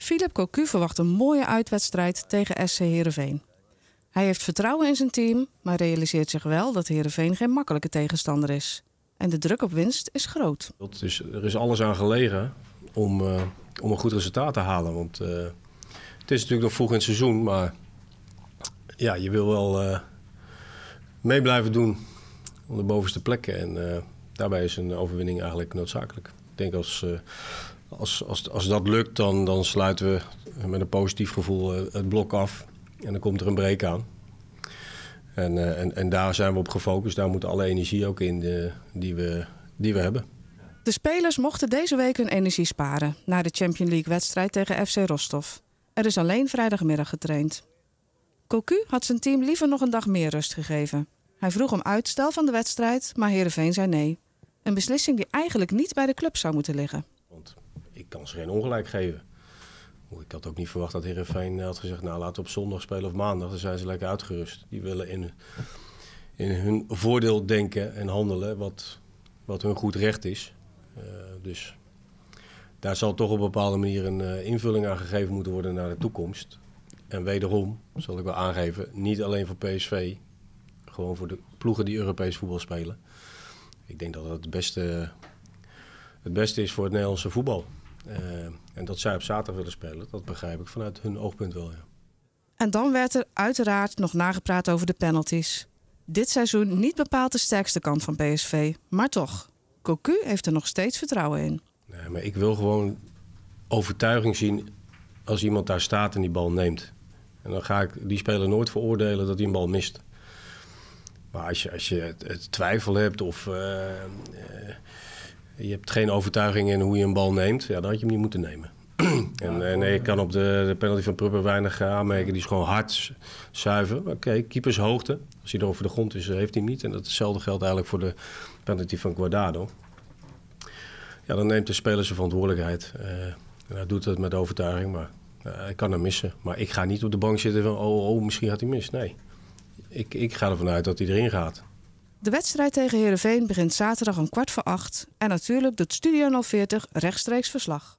Philip Cocu verwacht een mooie uitwedstrijd tegen SC Heerenveen. Hij heeft vertrouwen in zijn team, maar realiseert zich wel dat Heerenveen geen makkelijke tegenstander is. En de druk op winst is groot. Dus er is alles aan gelegen om, uh, om een goed resultaat te halen. Want uh, het is natuurlijk nog vroeg in het seizoen, maar ja, je wil wel uh, mee blijven doen om de bovenste plekken. En daarbij is een overwinning eigenlijk noodzakelijk. Denk als, als, als, als dat lukt, dan, dan sluiten we met een positief gevoel het blok af. En dan komt er een break aan. En, uh, en, en daar zijn we op gefocust. Daar moet alle energie ook in de, die, we, die we hebben. De spelers mochten deze week hun energie sparen na de Champions League-wedstrijd tegen FC Rostov. Er is alleen vrijdagmiddag getraind. Cocu had zijn team liever nog een dag meer rust gegeven. Hij vroeg om uitstel van de wedstrijd, maar Heerenveen zei nee. Een beslissing die eigenlijk niet bij de club zou moeten liggen. Want ik kan ze geen ongelijk geven. Ik had ook niet verwacht dat Heerenveen had gezegd... nou, laten we op zondag spelen of maandag. Dan zijn ze lekker uitgerust. Die willen in, in hun voordeel denken en handelen... wat, wat hun goed recht is. Uh, dus daar zal toch op een bepaalde manier een uh, invulling aan gegeven moeten worden naar de toekomst. En wederom, zal ik wel aangeven, niet alleen voor PSV... gewoon voor de ploegen die Europees voetbal spelen. Ik denk dat dat het beste, het beste is voor het Nederlandse voetbal. Uh, en dat zij op zaterdag willen spelen, dat begrijp ik vanuit hun oogpunt wel. Ja. En dan werd er uiteraard nog nagepraat over de penalties. Dit seizoen niet bepaald de sterkste kant van PSV, maar toch. Cocu heeft er nog steeds vertrouwen in. Nee, maar ik wil gewoon overtuiging zien als iemand daar staat en die bal neemt. En dan ga ik die speler nooit veroordelen dat hij een bal mist. Maar als je, als je het, het twijfel hebt of uh, uh, je hebt geen overtuiging in hoe je een bal neemt, ja, dan had je hem niet moeten nemen. en uh, nee, ik kan op de, de penalty van Prupper weinig aanmerken. Die is gewoon hard, zuiver. Oké, okay, keepershoogte. Als hij er over de grond is, heeft hij hem niet. En datzelfde geldt eigenlijk voor de penalty van Guardado. Ja, dan neemt de speler zijn verantwoordelijkheid. en hij doet het met overtuiging, maar hij kan hem missen. Maar ik ga niet op de bank zitten van, oh, oh misschien had hij mis. Nee, ik, ik ga ervan uit dat hij erin gaat. De wedstrijd tegen Heerenveen begint zaterdag om kwart voor acht. En natuurlijk doet Studio 040 rechtstreeks verslag.